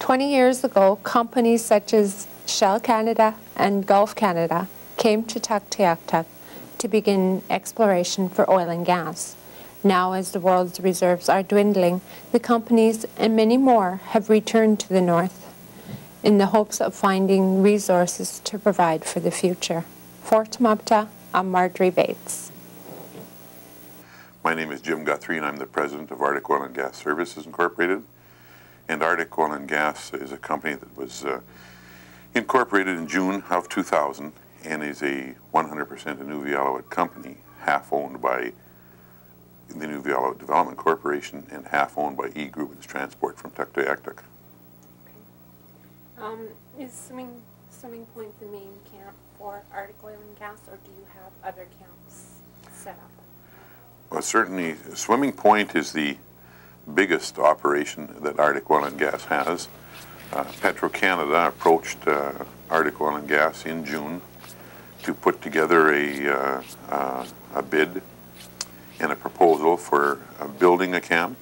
Twenty years ago, companies such as Shell Canada and Gulf Canada came to Tuktoyaktuk to begin exploration for oil and gas. Now, as the world's reserves are dwindling, the companies and many more have returned to the north in the hopes of finding resources to provide for the future. For Tamapta, I'm Marjorie Bates. My name is Jim Guthrie, and I'm the president of Arctic Oil and Gas Services Incorporated. And Arctic Oil and Gas is a company that was uh, incorporated in June of 2000 and is a 100% Inuvialuit company, half owned by the Inuvialuit Development Corporation and half owned by E Group Transport from Tuktoyaktuk. Um, is swimming, swimming Point the main camp for Arctic Oil and Gas, or do you have other camps set up? Well, certainly, Swimming Point is the biggest operation that Arctic Oil and Gas has. Uh, Petro-Canada approached uh, Arctic Oil and Gas in June to put together a, uh, uh a bid and a proposal for uh, building a camp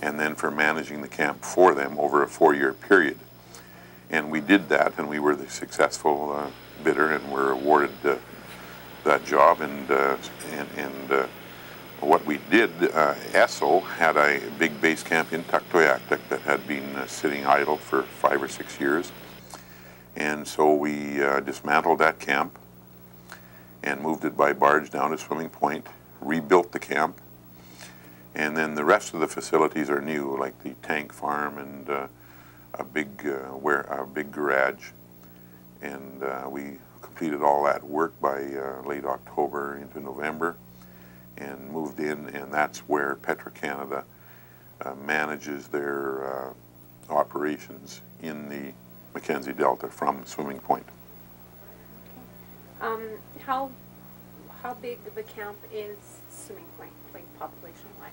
and then for managing the camp for them over a four-year period. And we did that, and we were the successful bidder and were awarded that job. And, and, and what we did, uh, Esso had a big base camp in Tuktoyaktuk that had been uh, sitting idle for five or six years. And so we uh, dismantled that camp and moved it by barge down to Swimming Point, rebuilt the camp, and then the rest of the facilities are new, like the tank farm and uh, a big uh, where a big garage. And uh, we completed all that work by late October into November and moved in, and that's where Petro-Canada uh, manages their uh, operations in the Mackenzie Delta from Swimming Point. Um, how how big of a camp is Swimming Point, like population-wise?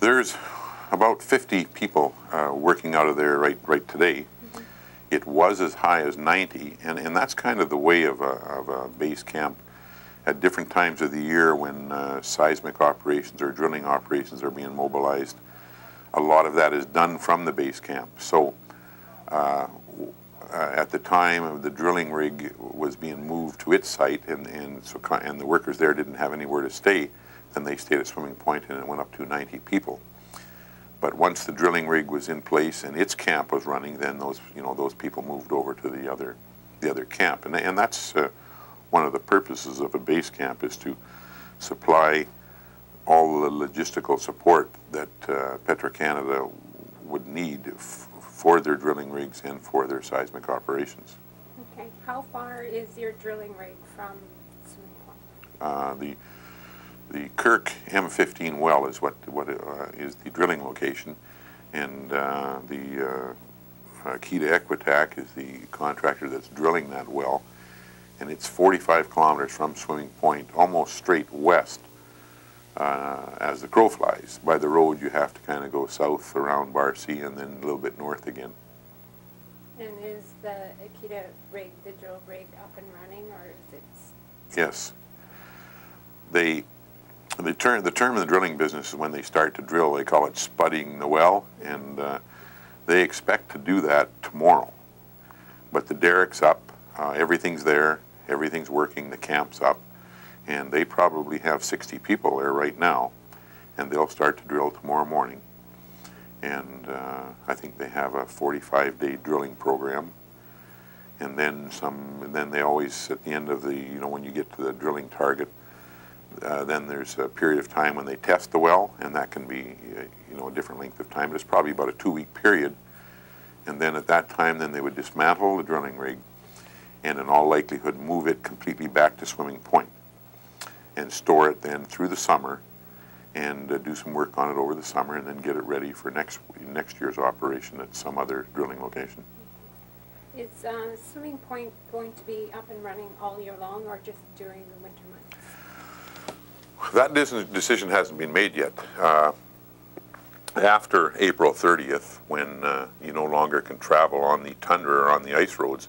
There's about 50 people uh, working out of there right right today. Mm -hmm. It was as high as 90, and, and that's kind of the way of a, of a base camp at different times of the year when uh, seismic operations or drilling operations are being mobilized. A lot of that is done from the base camp. So uh, uh, at the time of the drilling rig was being moved to its site and, and, so, and the workers there didn't have anywhere to stay, then they stayed at Swimming Point and it went up to 90 people. But once the drilling rig was in place and its camp was running, then those, you know, those people moved over to the other, the other camp. And, and that's, uh, one of the purposes of a base camp is to supply all the logistical support that uh, Petro-Canada would need for their drilling rigs and for their seismic operations. Okay. How far is your drilling rig from Uh, the the Kirk M15 well is what what uh, is the drilling location, and uh, the uh, uh, Kita Equtak is the contractor that's drilling that well and it's 45 kilometers from Swimming Point, almost straight west uh, as the crow flies. By the road, you have to kind of go south around Barcy and then a little bit north again. And is the Akita rig, the drill rig, up and running, or is it? Yes. They, the term, the term in the drilling business is when they start to drill, they call it spudding the well, and uh, they expect to do that tomorrow. But the derrick's up, uh, everything's there, everything's working, the camp's up, and they probably have 60 people there right now, and they'll start to drill tomorrow morning. And uh, I think they have a 45-day drilling program, and then some. And then they always, at the end of the, you know, when you get to the drilling target, uh, then there's a period of time when they test the well, and that can be, uh, you know, a different length of time. It's probably about a two-week period. And then at that time, then they would dismantle the drilling rig, and in all likelihood move it completely back to Swimming Point and store it then through the summer and uh, do some work on it over the summer and then get it ready for next next year's operation at some other drilling location. Is uh, Swimming Point going to be up and running all year long or just during the winter months? That deci- decision hasn't been made yet. Uh, After April 30th, when uh, you no longer can travel on the tundra or on the ice roads,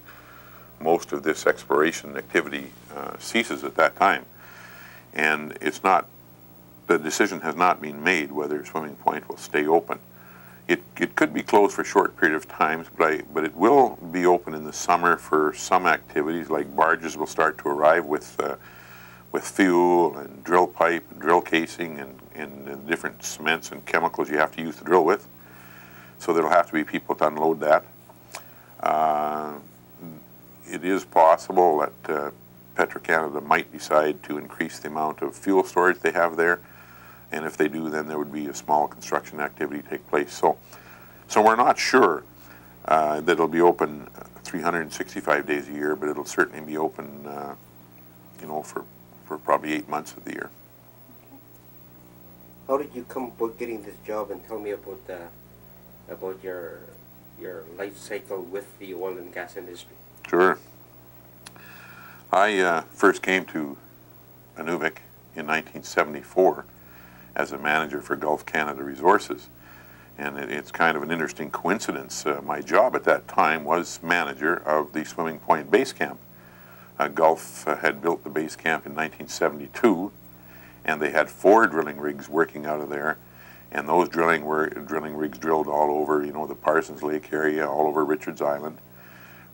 most of this exploration activity uh, ceases at that time. And it's not, the decision has not been made whether Swimming Point will stay open. It, it could be closed for a short period of times, but I, but it will be open in the summer for some activities, like barges will start to arrive with, uh, with fuel and drill pipe and drill casing and, and different cements and chemicals you have to use to drill with. So there'll have to be people to unload that. Uh, it is possible that uh, Petro-Canada might decide to increase the amount of fuel storage they have there. And if they do, then there would be a small construction activity take place. So, so we're not sure uh, that it'll be open 365 days a year, but it'll certainly be open, uh, you know, for, for probably eight months of the year. How did you come about getting this job and tell me about the, about your, your life cycle with the oil and gas industry? Sure. I uh, first came to Inuvik in 1974 as a manager for Gulf Canada Resources. And it, it's kind of an interesting coincidence. Uh, my job at that time was manager of the Swimming Point Base Camp. Uh, Gulf uh, had built the base camp in 1972, and they had four drilling rigs working out of there. And those drilling were drilling rigs drilled all over, you know, the Parsons Lake area, all over Richards Island,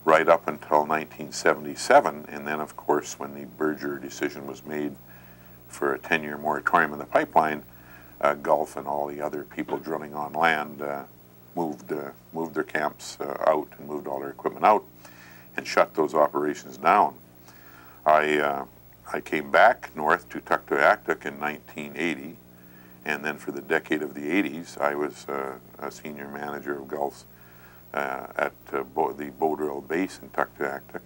right up until 1977. And then, of course, when the Berger decision was made for a 10-year moratorium on the pipeline, uh, Gulf and all the other people drilling on land uh, moved uh, moved their camps uh, out and moved all their equipment out and shut those operations down. I uh, I came back north to Tuktoyaktuk in 1980, and then for the decade of the 80s, I was uh, a senior manager of Gulf's at Bo the Beaudrill base in Tuktoyaktuk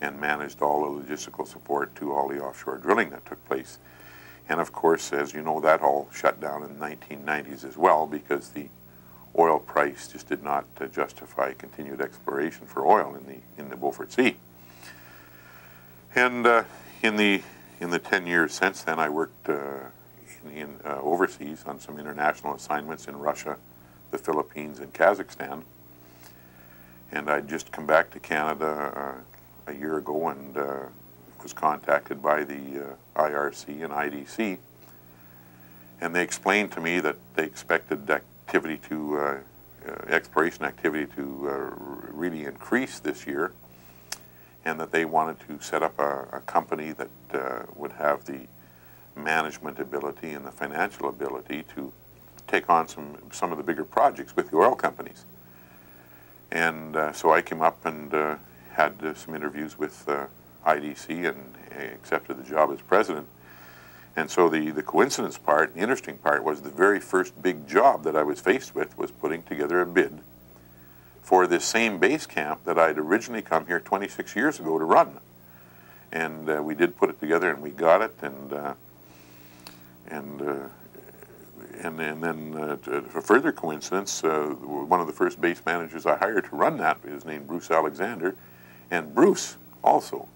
and managed all the logistical support to all the offshore drilling that took place. And of course, as you know, that all shut down in the 1990s as well because the oil price just did not uh, justify continued exploration for oil in the in the Beaufort Sea. And uh, in the in the 10 years since then, I worked uh, in, in uh, overseas on some international assignments in Russia, the Philippines, and Kazakhstan. And I'd just come back to Canada uh, a year ago and uh, was contacted by the uh, IRC and IDC, and they explained to me that they expected activity to, uh, uh, exploration activity to really increase this year, and that they wanted to set up a, a company that uh, would have the management ability and the financial ability to take on some, some of the bigger projects with the oil companies. And uh, so I came up and had some interviews with IDC and accepted the job as president. And so the, the coincidence part, the interesting part, was the very first big job that I was faced with was putting together a bid for this same base camp that I'd originally come here 26 years ago to run. And uh, we did put it together and we got it and uh, and uh, and, and then uh, a further coincidence, uh, one of the first base managers I hired to run that is named Bruce Alexander, and Bruce also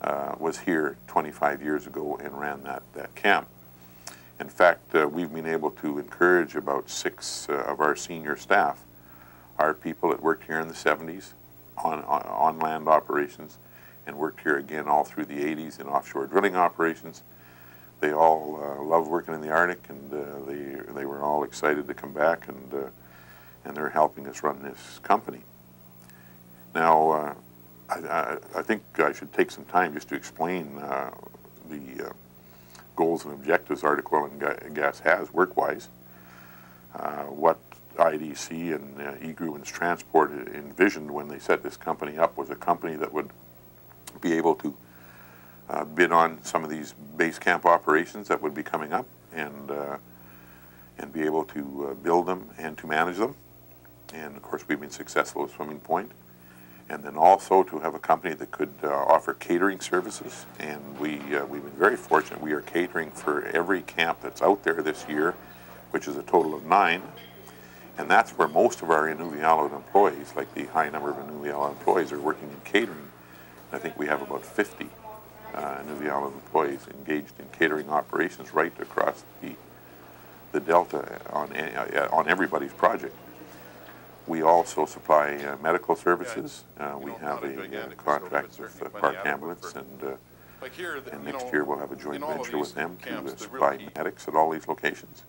uh, was here 25 years ago and ran that, that camp. In fact, uh, we've been able to encourage about six uh, of our senior staff, our people that worked here in the 70s on, on, on land operations and worked here again all through the 80s in offshore drilling operations. They all uh, love working in the Arctic and uh, they, they were all excited to come back and, uh, and they're helping us run this company. Now, I, I, think I should take some time just to explain uh, the uh, goals and objectives Arctic Oil and Gas has work-wise. Uh, what IDC and uh, Transport envisioned when they set this company up was a company that would be able to uh, bid on some of these base camp operations that would be coming up and uh, and be able to uh, build them and to manage them. And of course, we've been successful at Swimming Point. And then also to have a company that could uh, offer catering services. And we, uh, we've been very fortunate. We are catering for every camp that's out there this year, which is a total of nine. And that's where most of our Inuvialuit employees, like the high number of Inuvialuit employees, are working in catering. I think we have about 50 uh, Inuvialuit employees engaged in catering operations right across the the Delta on uh, on everybody's project. We also supply uh, medical services. Uh, we have a uh, contract with uh, Park Ambulance and uh, Like here, the- and next know, year, we'll have a joint in all of venture with them to camps, uh, supply medics at all these locations.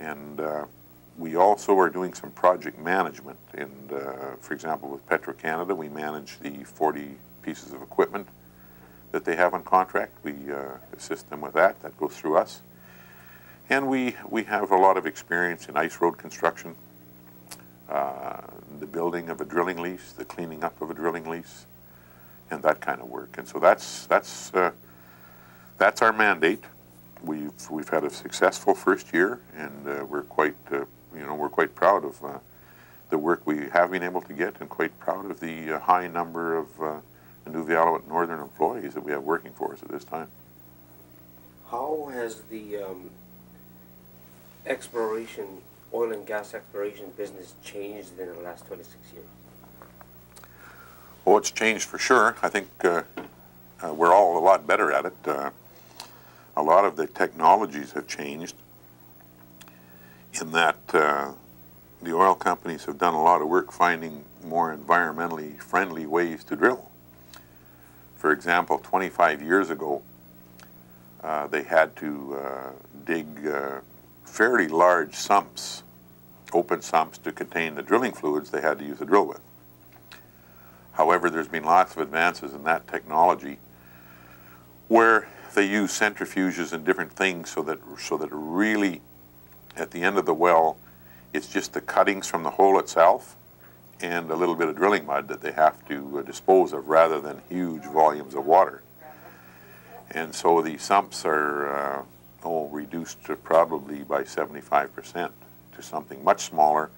And uh, we also are doing some project management. And, uh, for example, with Petro-Canada, we manage the 40 pieces of equipment that they have on contract. We uh, assist them with that. That goes through us. And we, we have a lot of experience in ice road construction, uh, the building of a drilling lease, the cleaning up of a drilling lease, and that kind of work. And so that's, that's, uh, that's our mandate. We've, we've had a successful first year, and uh, we're quite, uh, you know, we're quite proud of uh, the work we have been able to get, and quite proud of the high number of uh, Inuvialuit Northern employees that we have working for us at this time. How has the um, exploration, oil and gas exploration business changed in the last 26 years? Well, it's changed for sure. I think uh, uh, we're all a lot better at it. Uh, a lot of the technologies have changed in that uh, the oil companies have done a lot of work finding more environmentally friendly ways to drill. For example, 25 years ago, uh, they had to uh, dig uh, fairly large sumps, open sumps to contain the drilling fluids they had to use the drill with. However, there's been lots of advances in that technology where they use centrifuges and different things so that so that really at the end of the well it's just the cuttings from the hole itself and a little bit of drilling mud that they have to uh, dispose of rather than huge volumes of water. And so the sumps are uh, oh, reduced to probably by 75% to something much smaller,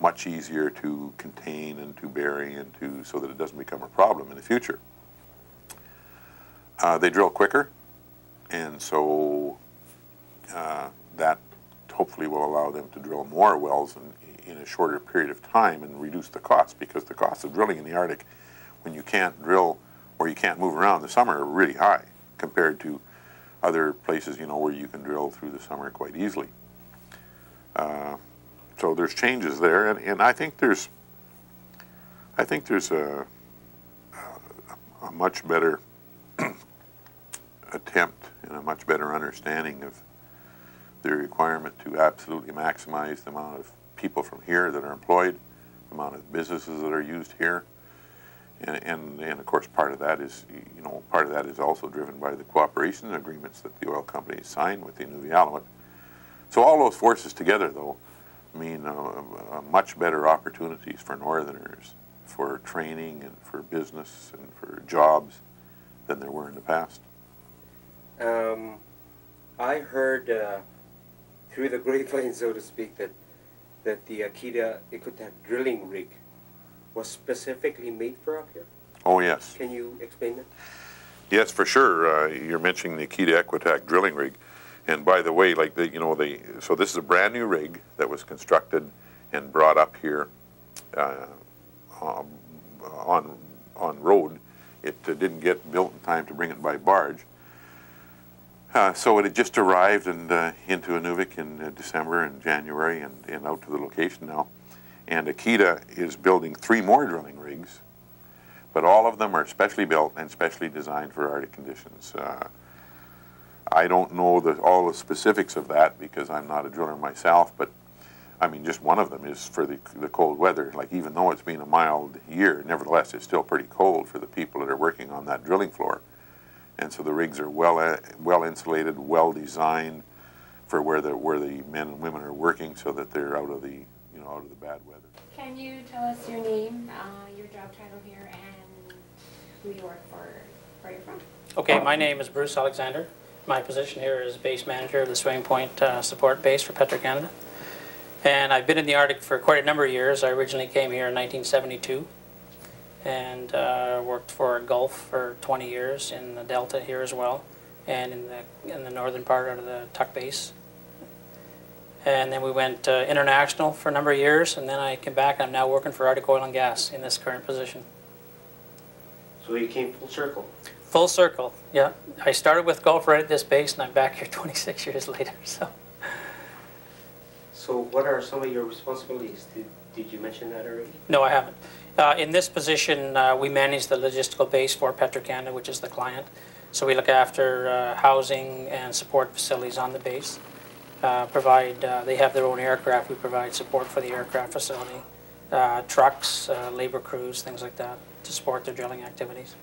much easier to contain and to bury and to so that it doesn't become a problem in the future. Uh, they drill quicker, and so uh, that hopefully will allow them to drill more wells in, in a shorter period of time and reduce the cost because the cost of drilling in the Arctic when you can't drill or you can't move around the summer are really high compared to other places, you know, where you can drill through the summer quite easily. Uh, so there's changes there, and, and I think there's, I think there's a, a, a much better attempt and a much better understanding of the requirement to absolutely maximize the amount of people from here that are employed, the amount of businesses that are used here. And, and, and of course, part of that is, you know, part of that is also driven by the cooperation agreements that the oil companies sign with the Inuvialuit. So all those forces together, though, mean uh, uh, much better opportunities for Northerners for training and for business and for jobs than there were in the past. Um, I heard uh, through the grapevine, so to speak, that that the Akita Equtak drilling rig was specifically made for up here. Oh, yes. Can you explain that? Yes, for sure. Uh, you're mentioning the Akita Equtak drilling rig. And by the way, like the, you know, the, so this is a brand new rig that was constructed and brought up here uh, um, on, on road. It uh, didn't get built in time to bring it by barge. Uh, so it had just arrived and uh, into Inuvik in uh, December and January and, and out to the location now. And Akita is building three more drilling rigs, but all of them are specially built and specially designed for Arctic conditions. Uh, I don't know the, all the specifics of that because I'm not a driller myself, but I mean, just one of them is for the, the cold weather. Like, even though it's been a mild year, nevertheless, it's still pretty cold for the people that are working on that drilling floor. And so the rigs are well, uh, well insulated, well designed for where the, where the men and women are working so that they're out of the, you know, out of the bad weather. Can you tell us your name, uh, your job title here, and who you work for, where you're from? Okay, my name is Bruce Alexander. My position here is base manager of the Swimming Point uh, Support Base for Petro-Canada. And I've been in the Arctic for quite a number of years. I originally came here in 1972 and uh, worked for Gulf for 20 years in the Delta here as well and in the, in the northern part of the Tuk Base. And then we went uh, international for a number of years, and then I came back, and I'm now working for Arctic Oil and Gas in this current position. So you came full circle. Full circle, yeah. I started with Gulf right at this base, and I'm back here 26 years later, so. So what are some of your responsibilities? Did, did you mention that already? No, I haven't. Uh, In this position, uh, we manage the logistical base for Petro-Canada, which is the client. So we look after uh, housing and support facilities on the base. Uh, Provide, uh, they have their own aircraft, we provide support for the aircraft facility, uh, trucks, labor crews, things like that, to support their drilling activities.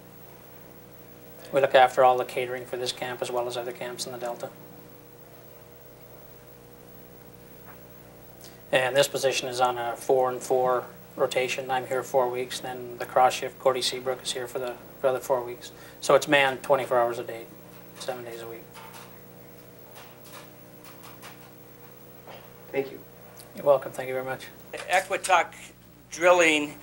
We look after all the catering for this camp as well as other camps in the Delta. And this position is on a four and four rotation. I'm here four weeks, then the cross shift, Cody Seabrook is here for the, for the other four weeks. So it's manned 24 hours a day, seven days a week. Thank you. You're welcome, thank you very much. Equtak Drilling,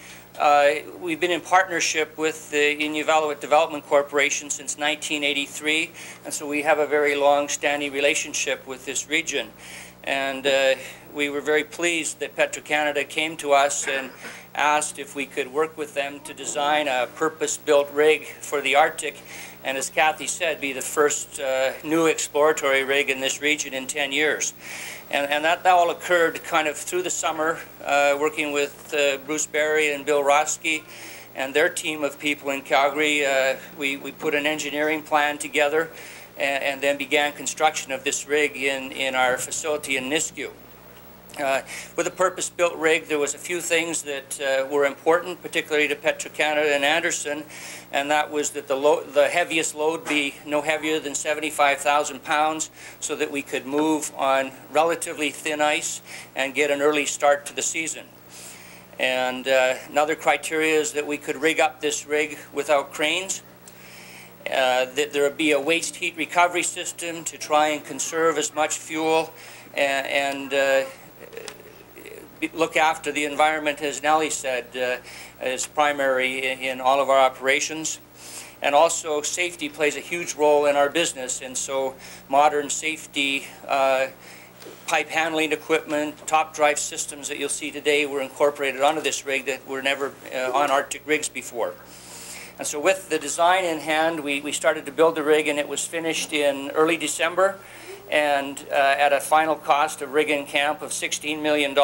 uh, we've been in partnership with the Inuvialuit Development Corporation since 1983, and so we have a very long-standing relationship with this region. And uh, we were very pleased that Petro-Canada came to us and asked if we could work with them to design a purpose-built rig for the Arctic, and as Kathy said, be the first uh, new exploratory rig in this region in 10 years. And, and that, that all occurred kind of through the summer, uh, working with uh, Bruce Barry and Bill Roski and their team of people in Calgary. Uh, we, we put an engineering plan together and, and then began construction of this rig in, in our facility in Nisku. Uh, with a purpose-built rig, there was a few things that uh, were important, particularly to Petro-Canada and Anderson, and that was that the, the heaviest load be no heavier than 75,000 pounds so that we could move on relatively thin ice and get an early start to the season. And uh, another criteria is that we could rig up this rig without cranes. Uh, that there be a waste heat recovery system to try and conserve as much fuel and, and uh, look after the environment, as Nellie said, uh, is primary in, in all of our operations. And also, safety plays a huge role in our business, and so modern safety uh, pipe handling equipment, top drive systems that you'll see today were incorporated onto this rig that were never uh, on Arctic rigs before. And so with the design in hand, we, we started to build the rig and it was finished in early December and uh, at a final cost of rig and camp of $16 million.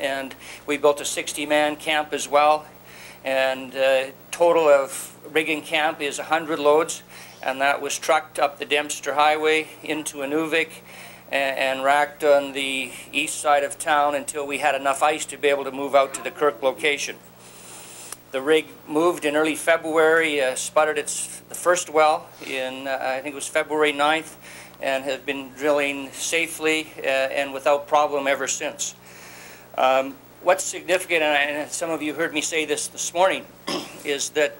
And we built a 60-man camp as well. And uh, total of rig and camp is 100 loads. And that was trucked up the Dempster Highway into Inuvik and, and racked on the east side of town until we had enough ice to be able to move out to the Kirk location. The rig moved in early February, uh, spudded its the first well in, uh, I think it was February 9th, and has been drilling safely uh, and without problem ever since. Um, What's significant, and some of you heard me say this this morning, is that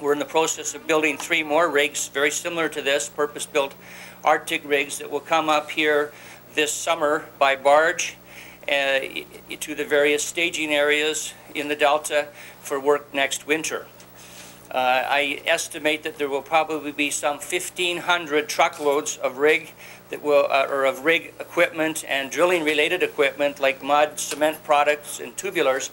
we're in the process of building three more rigs, very similar to this, purpose-built Arctic rigs that will come up here this summer by barge to the various staging areas in the Delta for work next winter. Uh, I estimate that there will probably be some 1,500 truckloads of rig that will, uh, or of rig equipment and drilling-related equipment like mud, cement products, and tubulars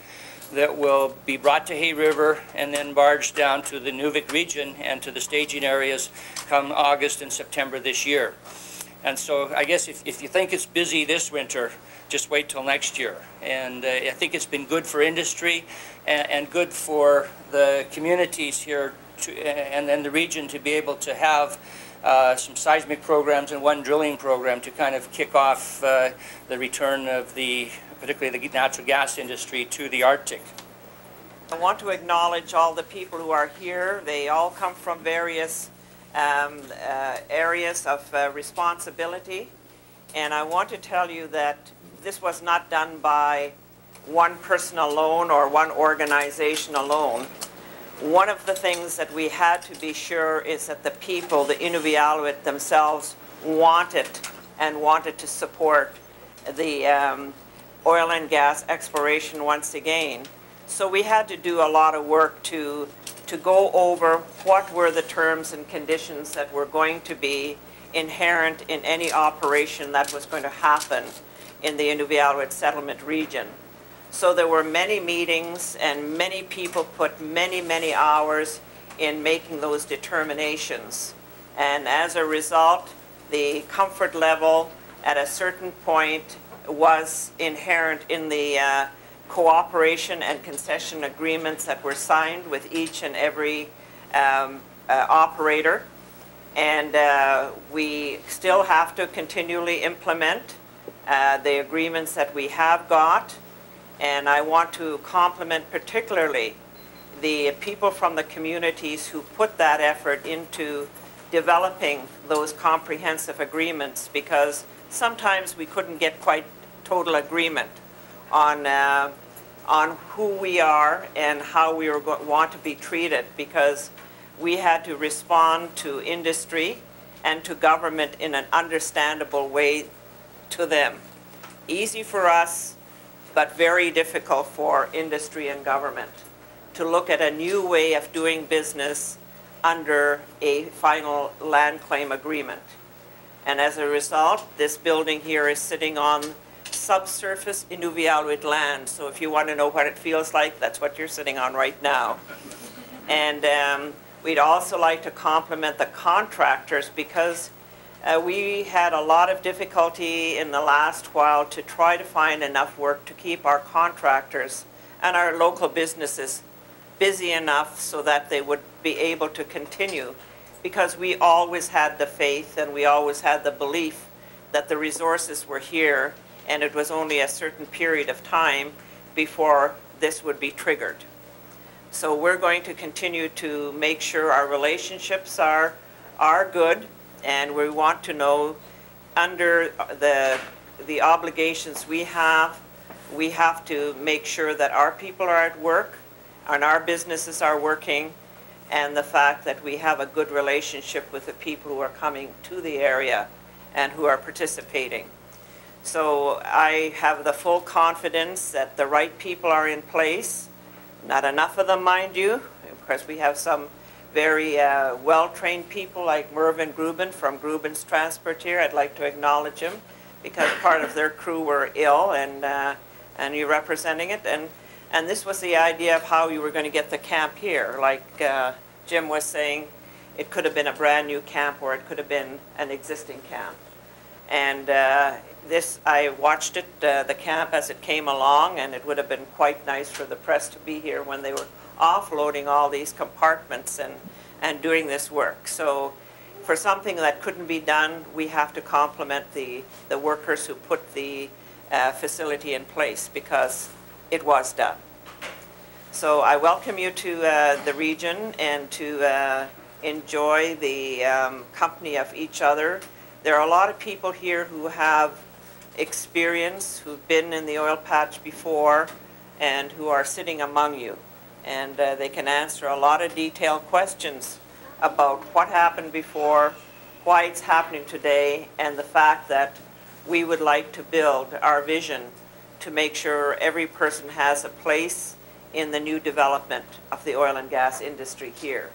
that will be brought to Hay River and then barged down to the Inuvik region and to the staging areas come August and September this year. And so I guess if, if you think it's busy this winter, just wait till next year. And uh, I think it's been good for industry and, and good for the communities here to, and then the region to be able to have uh, some seismic programs and one drilling program to kind of kick off uh, the return of the, particularly the natural gas industry to the Arctic. I want to acknowledge all the people who are here. They all come from various um, uh, areas of uh, responsibility. And I want to tell you that this was not done by one person alone or one organization alone. One of the things that we had to be sure is that the people, the Inuvialuit themselves, wanted and wanted to support the um, oil and gas exploration once again. So we had to do a lot of work to, to go over what were the terms and conditions that were going to be inherent in any operation that was going to happen in the Inuvialuit settlement region. So there were many meetings and many people put many, many hours in making those determinations. And as a result, the comfort level at a certain point was inherent in the uh, cooperation and concession agreements that were signed with each and every um, uh, operator. And uh, we still have to continually implement uh, the agreements that we have got. And I want to compliment particularly the people from the communities who put that effort into developing those comprehensive agreements because sometimes we couldn't get quite total agreement on, uh, on who we are and how we go- want to be treated because we had to respond to industry and to government in an understandable way to them. Easy for us, but very difficult for industry and government to look at a new way of doing business under a final land claim agreement. And as a result, this building here is sitting on subsurface Inuvialuit land. So if you want to know what it feels like, that's what you're sitting on right now. And um, we'd also like to compliment the contractors because uh, we had a lot of difficulty in the last while to try to find enough work to keep our contractors and our local businesses busy enough so that they would be able to continue because we always had the faith and we always had the belief that the resources were here and it was only a certain period of time before this would be triggered. So we're going to continue to make sure our relationships are, are good and we want to know under the, the obligations we have, we have to make sure that our people are at work and our businesses are working and the fact that we have a good relationship with the people who are coming to the area and who are participating. So I have the full confidence that the right people are in place. Not enough of them, mind you. Of course, we have some very uh, well-trained people like Merven Gruben from Gruben's Transport here. I'd like to acknowledge him because part of their crew were ill and, uh, and you're representing it. And, and this was the idea of how you were going to get the camp here. Like uh, Jim was saying, it could have been a brand new camp or it could have been an existing camp. And uh, this, I watched it, uh, the camp as it came along, and it would have been quite nice for the press to be here when they were offloading all these compartments and, and doing this work. So for something that couldn't be done, we have to compliment the, the workers who put the uh, facility in place because it was done. So I welcome you to uh, the region and to uh, enjoy the um, company of each other. There are a lot of people here who have experience, who've been in the oil patch before, and who are sitting among you. And uh, they can answer a lot of detailed questions about what happened before, why it's happening today, and the fact that we would like to build our vision to make sure every person has a place in the new development of the oil and gas industry here.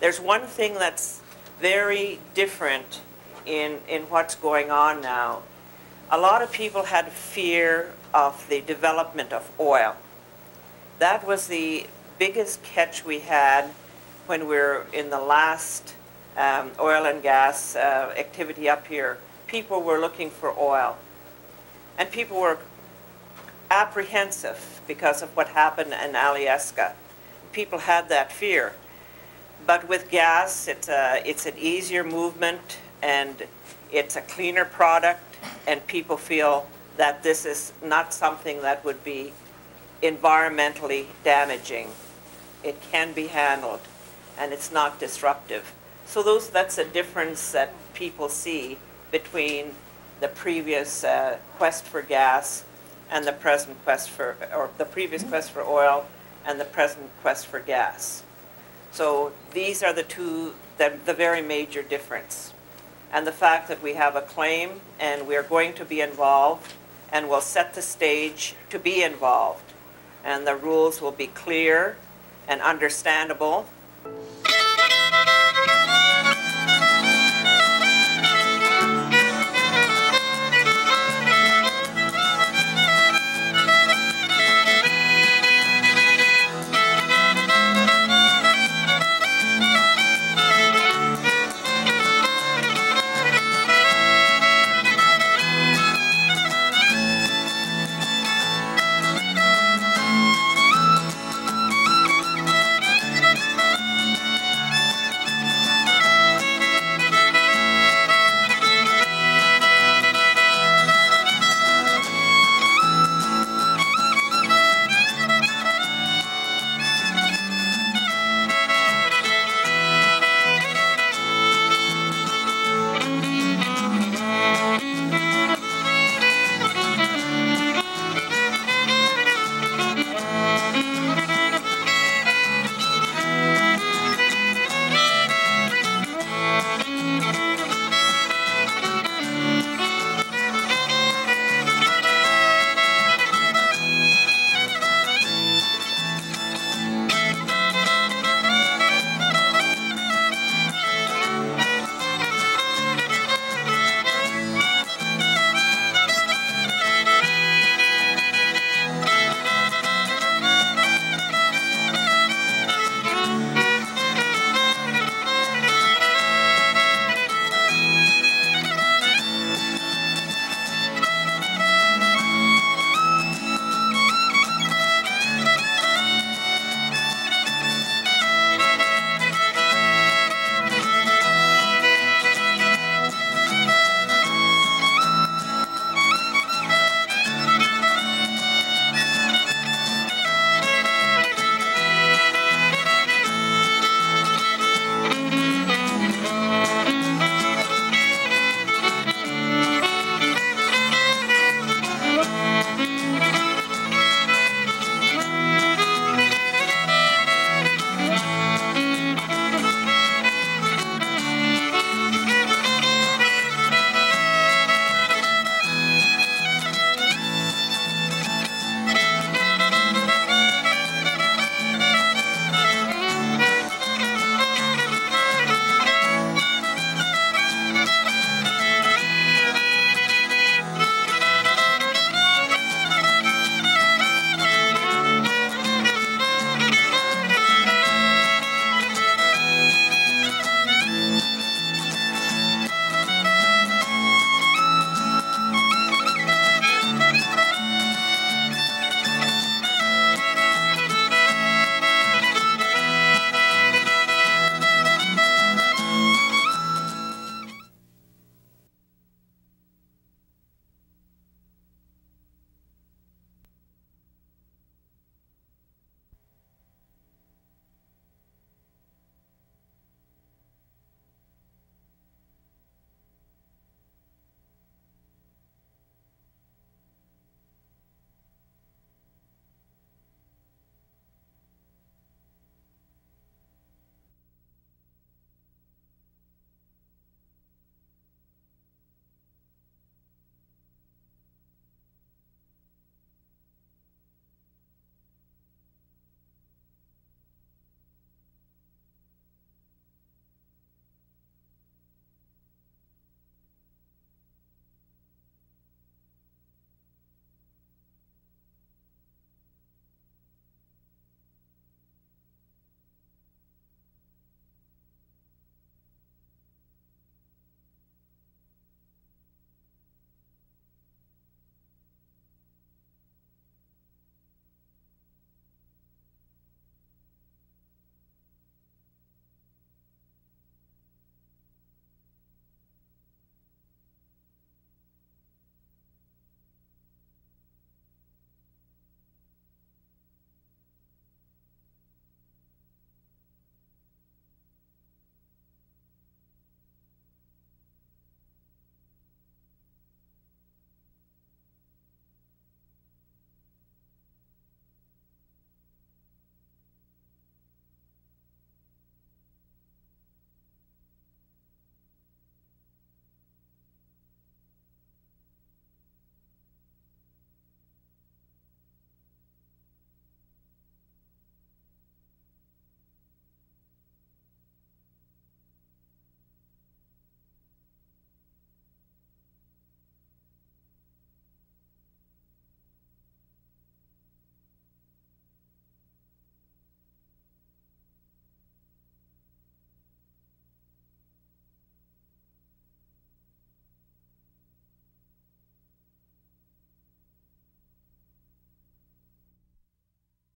There's one thing that's very different in, in what's going on now. A lot of people had fear of the development of oil. That was the biggest catch we had when we were in the last um, oil and gas uh, activity up here. People were looking for oil. And people were apprehensive because of what happened in Alyeska. People had that fear. But with gas, it's, a, it's an easier movement and it's a cleaner product and people feel that this is not something that would be environmentally damaging. It can be handled and it's not disruptive. So those, that's a difference that people see between the previous uh, quest for gas and the present quest for, or the previous quest for oil and the present quest for gas. So these are the two, the, the very major difference. And the fact that we have a claim and we're going to be involved and will set the stage to be involved. And the rules will be clear and understandable